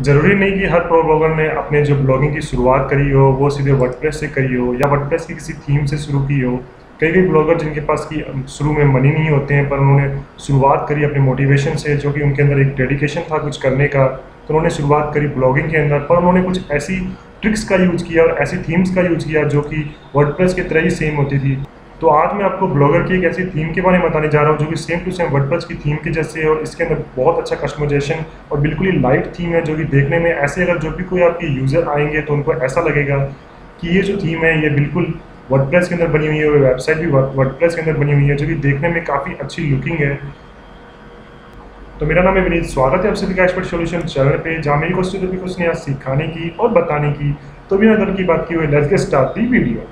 ज़रूरी नहीं कि हर प्रो ब्लॉगर ने अपने जो ब्लॉगिंग की शुरुआत करी हो, वो सीधे वर्डप्रेस से करी हो या वर्डप्रेस की किसी थीम से शुरू की हो। कई कई ब्लॉगर जिनके पास की शुरू में मनी नहीं होते हैं, पर उन्होंने शुरुआत करी अपने मोटिवेशन से, जो कि उनके अंदर एक डेडिकेशन था कुछ करने का तो उन्होंने शुरुआत करी ब्लॉगिंग के अंदर, पर उन्होंने कुछ ऐसी ट्रिक्स का यूज़ किया और ऐसी थीम्स का यूज़ किया जो कि वर्डप्रेस की तरह ही सेम होती थी। तो आज मैं आपको ब्लॉगर की एक ऐसी थीम के बारे में बताने जा रहा हूँ जो कि सेम टू सेम वर्डप्रेस की थीम के जैसे है और इसके अंदर बहुत अच्छा कस्टमाइजेशन और बिल्कुल ही लाइट थीम है जो कि देखने में ऐसे अगर जो भी कोई आपके यूज़र आएँगे तो उनको ऐसा लगेगा कि ये जो थीम है, ये बिल्कुल वर्डप्रेस के अंदर बनी हुई है वेबसाइट भी वर्डप्रेस के अंदर बनी हुई है जो कि देखने में काफ़ी अच्छी लुकिंग है। तो मेरा नाम है विनीत, स्वागत है आप सभी का एक्सपर्ट सोल्यूशन चैनल पे, जहाँ मेरी कोशिश होती कुछ नया सिखाने की और बताने की। तो बिना डर की बात की हुई let's get start the video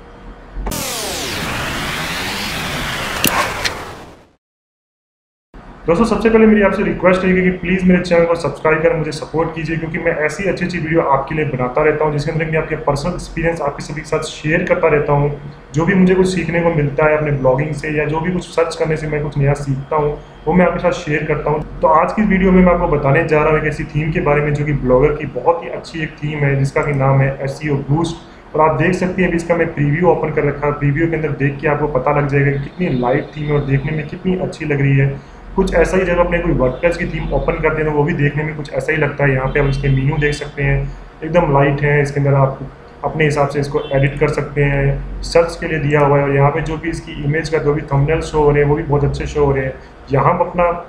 दोस्तों सबसे पहले मेरी आपसे रिक्वेस्ट है कि प्लीज़ मेरे चैनल को सब्सक्राइब कर, मुझे सपोर्ट कीजिए, क्योंकि मैं ऐसी अच्छी अच्छी वीडियो आपके लिए बनाता रहता हूँ, जिसके अंदर मैं आपके पर्सनल एक्सपीरियंस आपके सभी के साथ शेयर करता रहता हूँ, जो भी मुझे कुछ सीखने को मिलता है अपने ब्लॉगिंग से, या जो भी कुछ सर्च करने से मैं कुछ नया सीखता हूँ, वो मैं आपके साथ शेयर करता हूँ। तो आज की वीडियो में मैं आपको बताने जा रहा हूँ एक ऐसी थीम के बारे में, जो कि ब्लॉगर की बहुत ही अच्छी एक थीम है, जिसका कि नाम है एस बूस्ट और आप देख सकते हैं इसका मैं प्रीव्यू ओपन कर रखा है प्रीव्यू के अंदर देख के आपको पता लग जाएगा कि कितनी लाइट थीम है और देखने में कितनी अच्छी लग रही है। कुछ ऐसा ही जब अपने कोई वर्डप्रेस की थीम ओपन करते हैं तो वो भी देखने में कुछ ऐसा ही लगता है। यहाँ पे हम इसके मीनू देख सकते हैं। एकदम लाइट है, इसके अंदर आप अपने हिसाब से इसको एडिट कर सकते हैं। सर्च के लिए दिया हुआ है और यहाँ पे जो भी इसकी इमेज का जो भी थंबनेल शो हो रहे हैं, वो भी बहुत अच्छे शो हो रहे हैं। यहाँ पर अपना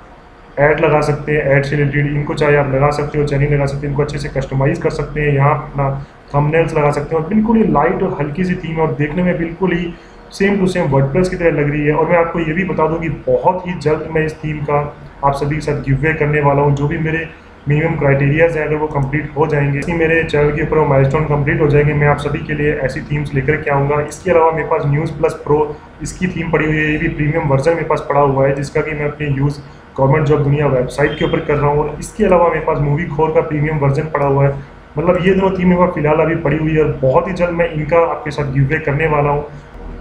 ऐड लगा सकते हैं ऐड से रिलेटेड इनको चाहे आप लगा सकते हो चैनिंग लगा सकते इनको अच्छे से कस्टमाइज़ कर सकते हैं। यहाँ अपना थंबनेल्स लगा सकते हैं और बिल्कुल ही लाइट और हल्की सी थीम है और देखने में बिल्कुल ही सेम टू सेम वर्डप्रेस की तरह लग रही है। और मैं आपको ये भी बता दूँ कि बहुत ही जल्द मैं इस थीम का आप सभी के साथ गिव वे करने वाला हूँ। जो भी मेरे मिनिमम क्राइटेरियाज हैं, अगर वो कंप्लीट हो जाएँगे, इसी मेरे चैनल के ऊपर वो माइलस्टोन कंप्लीट हो जाएँगे, मैं आप सभी के लिए ऐसी थीम्स लेकर के आऊँगा। इसके अलावा मेरे पास न्यूज़ प्लस प्रो इसकी थीम पड़ी हुई है, ये भी प्रीमियम वर्जन मेरे पास पड़ा हुआ है, जिसका कि मैं अपनी यूज़ गवर्नमेंट जॉब दुनिया वेबसाइट के ऊपर कर रहा हूँ। और इसके अलावा मेरे पास मूवी खोर का प्रीमियम वर्जन पड़ा हुआ है। मतलब ये दोनों थीम मेरे पास फ़िलहाल अभी पड़ी हुई है और बहुत ही जल्द मैं इनका आपके साथ गिव करने वाला हूँ।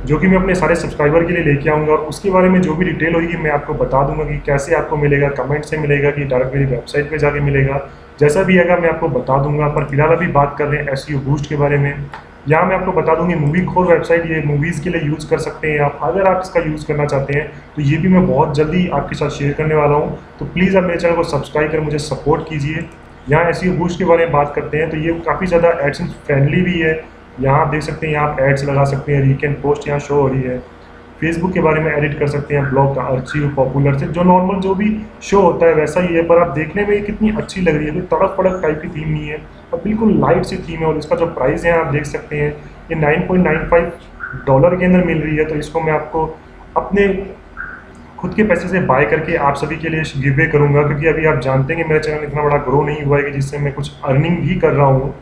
जो कि मैं अपने सारे सब्सक्राइबर के लिए लेके आऊँगा और उसके बारे में जो भी डिटेल होगी मैं आपको बता दूँगा कि कैसे आपको मिलेगा कमेंट से मिलेगा कि डायरेक्ट मेरी वेबसाइट पे जाके मिलेगा। जैसा भी आएगा मैं आपको बता दूँगा, पर फ़िलहाल अभी बात कर रहे हैं एस बूस्ट के बारे में, यहाँ मैं आपको बता दूँगी मूवी खोर वेबसाइट ये मूवीज़ के लिए यूज़ कर सकते हैं आप। अगर आप इसका यूज़ करना चाहते हैं तो ये भी मैं बहुत जल्दी आपके साथ शेयर करने वाला हूँ। तो प्लीज़ आप मेरे चैनल को सब्सक्राइब कर मुझे सपोर्ट कीजिए। यहाँ एस बूस्ट के बारे में बात करते हैं तो ये काफ़ी ज़्यादा एडसेंस फ्रेंडली भी है। यहाँ आप देख सकते हैं, यहाँ आप एड्स लगा सकते हैं रीकेंड पोस्ट यहाँ शो हो रही है। फेसबुक के बारे में एडिट कर सकते हैं ब्लॉग का अर्चिव पॉपुलर से, जो नॉर्मल जो भी शो होता है वैसा ही है, पर आप देखने में कितनी अच्छी लग रही है, कोई तड़क पड़क टाइप की थीम नहीं है, और बिल्कुल लाइट सी थीम है, और इसका जो प्राइस है, आप देख सकते हैं, ये नाइन डॉलर के अंदर मिल रही है तो इसको मैं आपको अपने खुद के पैसे से बाय करके आप सभी के लिए गिव करूँगा, क्योंकि अभी आप जानते हैं कि मेरा चैनल इतना बड़ा ग्रो नहीं हुआ है कि जिससे मैं कुछ अर्निंग भी कर रहा हूँ।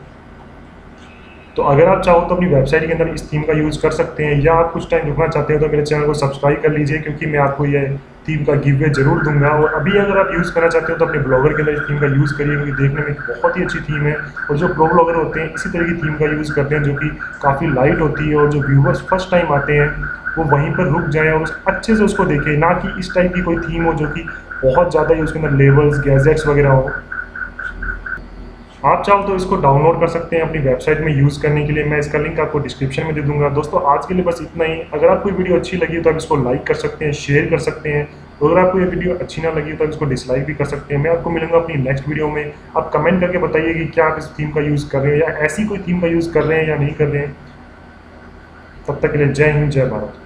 तो अगर आप चाहो तो अपनी वेबसाइट के अंदर इस थीम का यूज़ कर सकते हैं, या आप कुछ टाइम रुकना चाहते हो तो मेरे चैनल को सब्सक्राइब कर लीजिए, क्योंकि मैं आपको ये थीम का गिव ज़रूर दूँगा। और अभी अगर आप यूज़ करना चाहते हो तो अपने ब्लॉगर के अंदर इस थीम का यूज़ करिए, क्योंकि देखने में बहुत ही अच्छी थीम है। और जो प्रो ब्लॉगर होते हैं, इसी तरह की थीम का यूज़ करते हैं, जो कि काफ़ी लाइट होती है और जो व्यूवर्स फ़र्स्ट टाइम आते हैं, वो वहीं पर रुक जाएँ और अच्छे से उसको देखें, ना कि इस टाइप की कोई थीम हो जो कि बहुत ज़्यादा ही उसके अंदर लेवल्स गैजेट्स वगैरह हो। आप चाहो तो इसको डाउनलोड कर सकते हैं, अपनी वेबसाइट में यूज़ करने के लिए। मैं इसका लिंक आपको डिस्क्रिप्शन में दे दूँगा। दोस्तों, आज के लिए बस इतना ही। अगर आपको वीडियो अच्छी लगी हो तो आप इसको लाइक कर सकते हैं शेयर कर सकते हैं। तो अगर आपको ये वीडियो अच्छी ना लगी तो आप इसको डिसलाइक भी कर सकते हैं। मैं आपको मिलूँगा अपनी नेक्स्ट वीडियो में। आप कमेंट करके बताइए कि क्या आप इस थीम का यूज़ कर रहे हैं या ऐसी कोई थीम का यूज़ कर रहे हैं या नहीं कर रहे हैं। तब तक के लिए जय हिंद, जय भारत।